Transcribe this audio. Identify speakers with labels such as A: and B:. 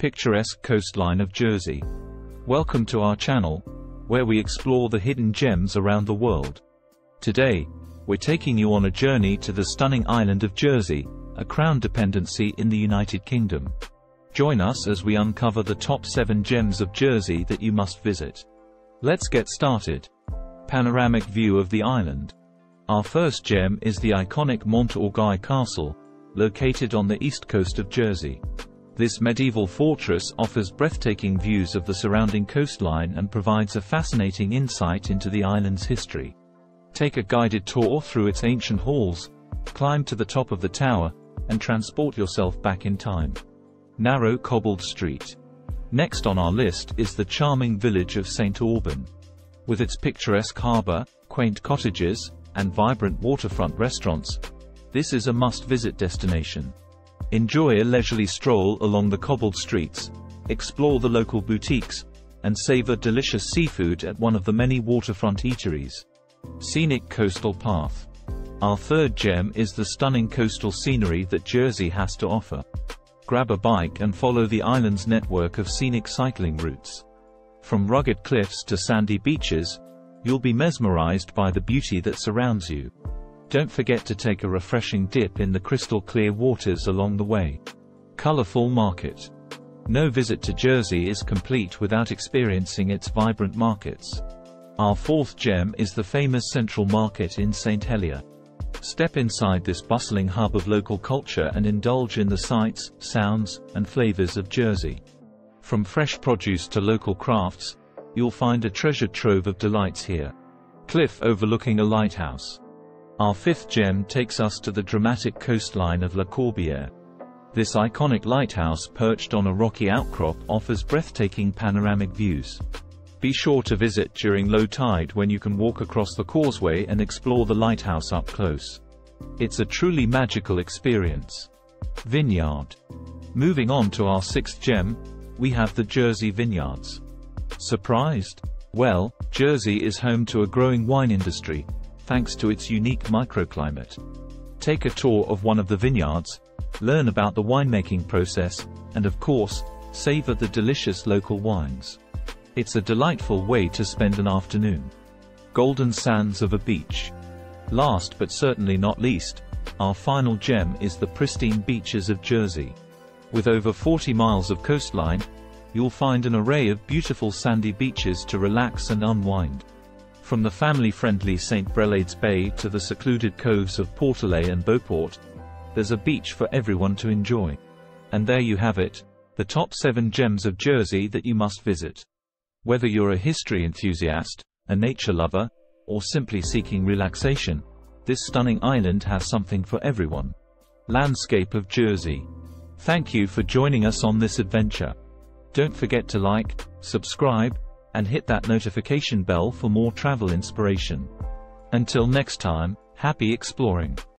A: picturesque coastline of Jersey. Welcome to our channel, where we explore the hidden gems around the world. Today, we're taking you on a journey to the stunning island of Jersey, a crown dependency in the United Kingdom. Join us as we uncover the top 7 gems of Jersey that you must visit. Let's get started. Panoramic view of the island. Our first gem is the iconic Mont Orgueil Castle, located on the east coast of Jersey. This medieval fortress offers breathtaking views of the surrounding coastline and provides a fascinating insight into the island's history. Take a guided tour through its ancient halls, climb to the top of the tower, and transport yourself back in time. Narrow cobbled street. Next on our list is the charming village of St. Aubin. With its picturesque harbor, quaint cottages, and vibrant waterfront restaurants, this is a must-visit destination. Enjoy a leisurely stroll along the cobbled streets, explore the local boutiques, and savor delicious seafood at one of the many waterfront eateries. Scenic Coastal Path. Our third gem is the stunning coastal scenery that Jersey has to offer. Grab a bike and follow the island's network of scenic cycling routes. From rugged cliffs to sandy beaches, you'll be mesmerized by the beauty that surrounds you. Don't forget to take a refreshing dip in the crystal clear waters along the way. Colorful Market. No visit to Jersey is complete without experiencing its vibrant markets. Our fourth gem is the famous Central Market in St. Helier. Step inside this bustling hub of local culture and indulge in the sights, sounds, and flavors of Jersey. From fresh produce to local crafts, you'll find a treasure trove of delights here. Cliff overlooking a lighthouse. Our fifth gem takes us to the dramatic coastline of La Corbière. This iconic lighthouse perched on a rocky outcrop offers breathtaking panoramic views. Be sure to visit during low tide when you can walk across the causeway and explore the lighthouse up close. It's a truly magical experience. Vineyard. Moving on to our sixth gem, we have the Jersey Vineyards. Surprised? Well, Jersey is home to a growing wine industry, thanks to its unique microclimate. Take a tour of one of the vineyards, learn about the winemaking process, and of course, savor the delicious local wines. It's a delightful way to spend an afternoon. Golden sands of a beach. Last but certainly not least, our final gem is the pristine beaches of Jersey. With over 40 miles of coastline, you'll find an array of beautiful sandy beaches to relax and unwind. From the family-friendly St. Brelades Bay to the secluded coves of Portelet and Beauport, there's a beach for everyone to enjoy. And there you have it, the top 7 gems of Jersey that you must visit. Whether you're a history enthusiast, a nature lover, or simply seeking relaxation, this stunning island has something for everyone. Landscape of Jersey. Thank you for joining us on this adventure. Don't forget to like, subscribe, and hit that notification bell for more travel inspiration. Until next time, happy exploring.